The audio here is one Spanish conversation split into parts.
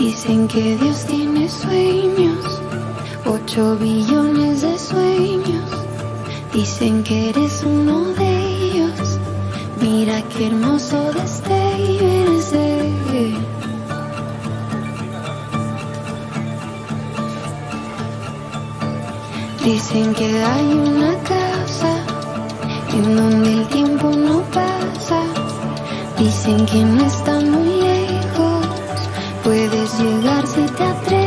Dicen que Dios tiene sueños, ocho billones de sueños. Dicen que eres uno de ellos. Mira qué hermoso destello eres. Dicen que hay una casa en donde el tiempo no pasa. Dicen que no está llegar si te atreves.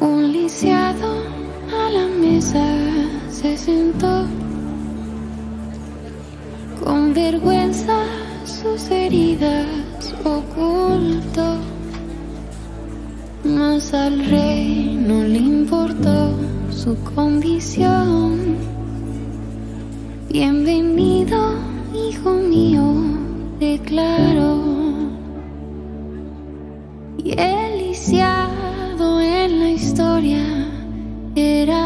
Un lisiado a la mesa se sentó. Con vergüenza sus heridas ocultó. Mas al rey no le importó su condición. Bienvenido, hijo mío, declaró. Y el lisiado historia era